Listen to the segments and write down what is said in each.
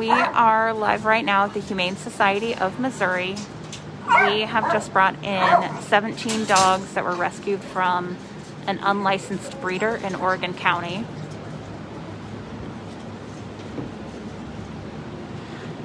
We are live right now at the Humane Society of Missouri. We have just brought in 17 dogs that were rescued from an unlicensed breeder in Oregon County.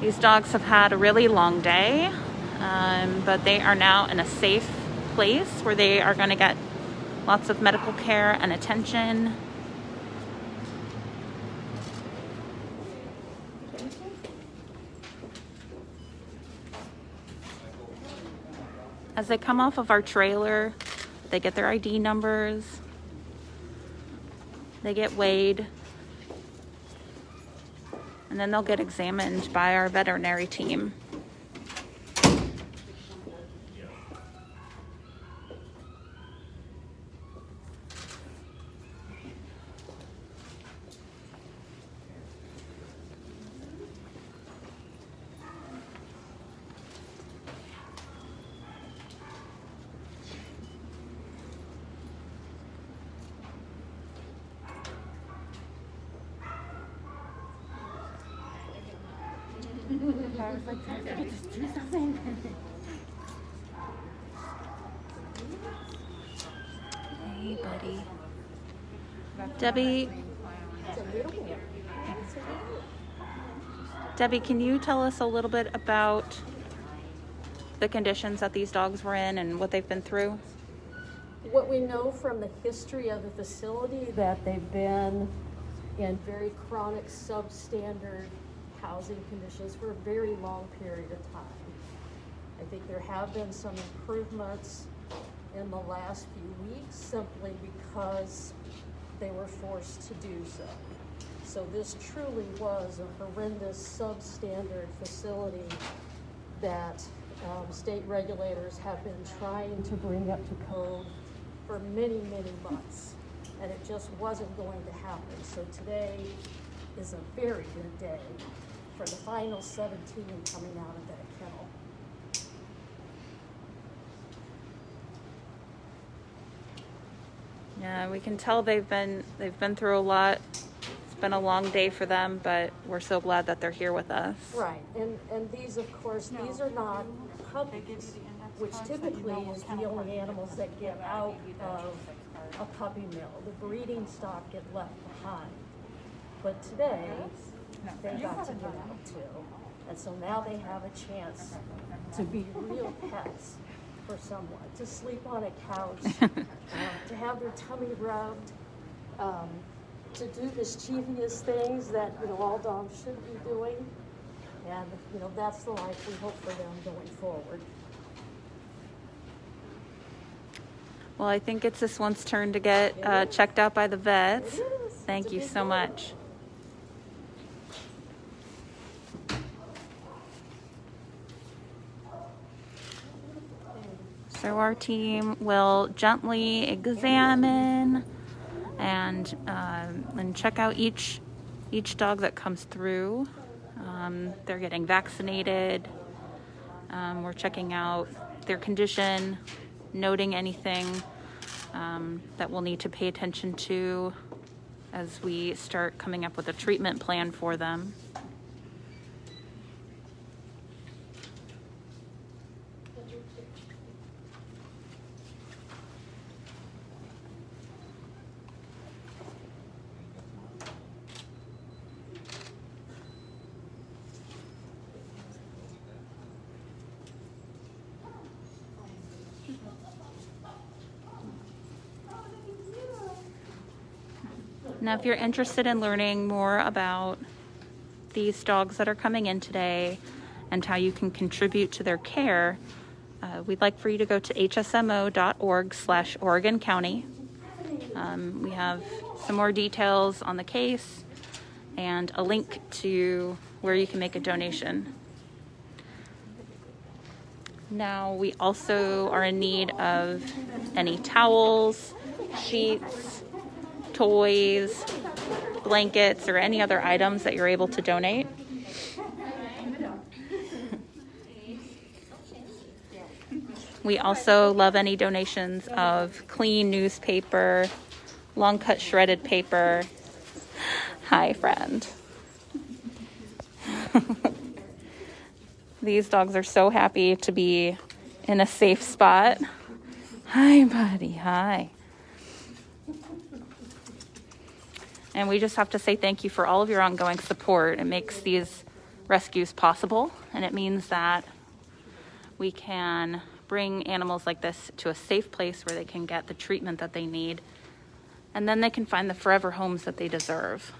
These dogs have had a really long day, um, but they are now in a safe place where they are going to get lots of medical care and attention. As they come off of our trailer, they get their ID numbers, they get weighed, and then they'll get examined by our veterinary team. Hey, buddy. Debbie. Debbie, can you tell us a little bit about the conditions that these dogs were in and what they've been through? What we know from the history of the facility that they've been in very chronic substandard housing conditions for a very long period of time. I think there have been some improvements in the last few weeks simply because they were forced to do so. So this truly was a horrendous substandard facility that um, state regulators have been trying to bring up to code for many, many months. And it just wasn't going to happen. So today is a very good day for the final 17 coming out of that kennel. Yeah, we can tell they've been they've been through a lot. It's been a long day for them, but we're so glad that they're here with us. Right, and, and these, of course, these are not puppies, which typically is the only animals that get out of a puppy mill. The breeding stock get left behind. But today, they got to get out too. And so now they have a chance to be real pets for someone, to sleep on a couch, uh, to have their tummy rubbed, um, to do mischievous things that, you know, all dogs should be doing. And, you know, that's the life we hope for them going forward. Well, I think it's this one's turn to get uh, checked out by the vets. Thank It's you so much. So our team will gently examine and um, and check out each each dog that comes through. Um, they're getting vaccinated. Um, we're checking out their condition, noting anything um, that we'll need to pay attention to as we start coming up with a treatment plan for them. Now, if you're interested in learning more about these dogs that are coming in today and how you can contribute to their care, uh, we'd like for you to go to hsmo.org slash Oregon County. Um, we have some more details on the case and a link to where you can make a donation. Now, we also are in need of any towels, sheets, toys, blankets, or any other items that you're able to donate. We also love any donations of clean newspaper, long cut shredded paper. Hi, friend. These dogs are so happy to be in a safe spot. Hi, buddy. Hi. And we just have to say thank you for all of your ongoing support. It makes these rescues possible, and it means that we can bring animals like this to a safe place where they can get the treatment that they need, and then they can find the forever homes that they deserve.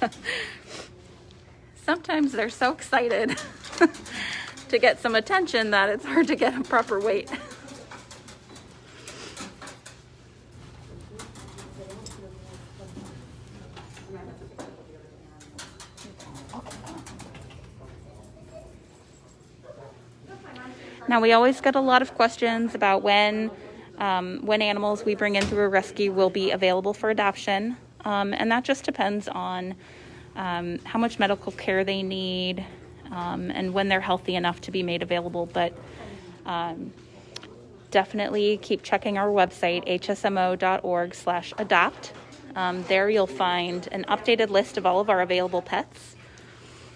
Sometimes they're so excited to get some attention that it's hard to get a proper weight. Now, we always get a lot of questions about when, um, when animals we bring in through a rescue will be available for adoption. Um, and that just depends on um, how much medical care they need um, and when they're healthy enough to be made available. But um, definitely keep checking our website, hsmo.org slash adopt. Um, there you'll find an updated list of all of our available pets,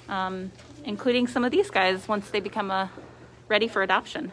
um, including some of these guys once they become a, ready for adoption.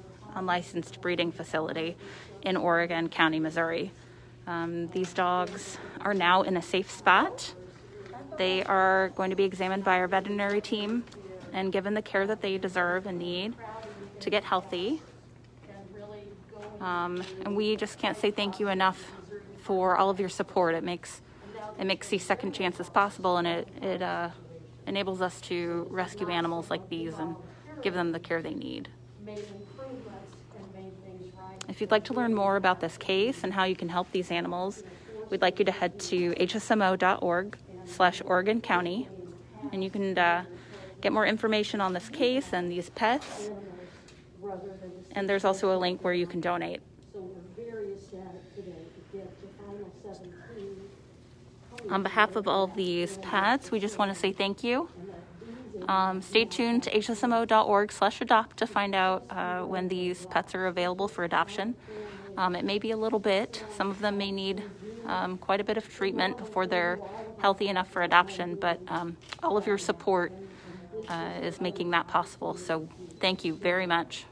unlicensed breeding facility in Oregon County, Missouri. Um, these dogs are now in a safe spot. They are going to be examined by our veterinary team and given the care that they deserve and need to get healthy. Um, and we just can't say thank you enough for all of your support. It makes it makes these second chances possible, and it it uh, enables us to rescue animals like these and give them the care they need. If you'd like to learn more about this case and how you can help these animals, we'd like you to head to hsmo.org slash Oregon County, and you can uh, get more information on this case and these pets. And there's also a link where you can donate. On behalf of all these pets, we just want to say thank you. Um, stay tuned to hsmo.org slash adopt to find out uh, when these pets are available for adoption. Um, it may be a little bit. Some of them may need um, quite a bit of treatment before they're healthy enough for adoption, but um, all of your support uh, is making that possible. So thank you very much.